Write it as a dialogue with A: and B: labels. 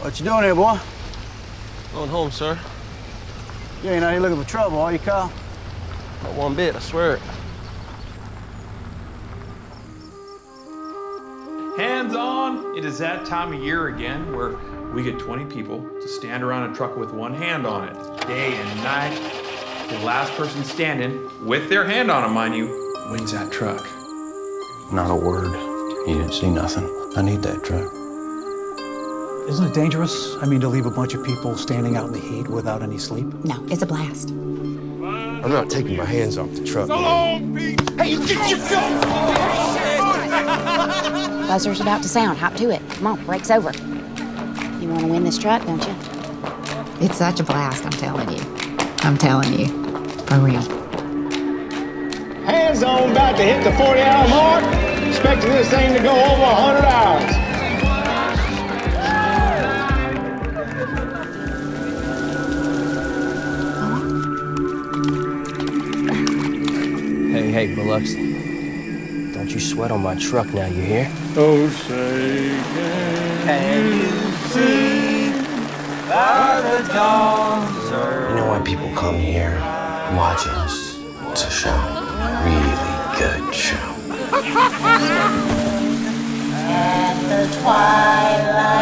A: What you doing here, boy?
B: Going home, sir.
A: You ain't out here looking for trouble, are you, Kyle?
B: Not one bit, I swear it.
C: Hands on! It is that time of year again where we get 20 people to stand around a truck with one hand on it, day and night. The last person standing, with their hand on it, mind you, wins that truck.
D: Not a word. You didn't see nothing. I need that truck.
E: Isn't it dangerous? I mean, to leave a bunch of people standing out in the heat without any sleep?
F: No, it's a blast.
G: I'm not taking my hands off the truck.
F: Hey, you get your Buzzer's about to sound. Hop to it. Come on, break's over. You want to win this truck, don't you?
H: It's such a blast, I'm telling you. I'm telling you. For real.
I: Hands on, about to hit the 40 hour mark. Expecting this thing to go over 100
B: Hey, hey, Biloxi. Don't you sweat on my truck now, you hear?
I: Oh, say can you see by the dawn's early
D: You know why people come here and watch us? It's a show. Really good show.
J: And the twilight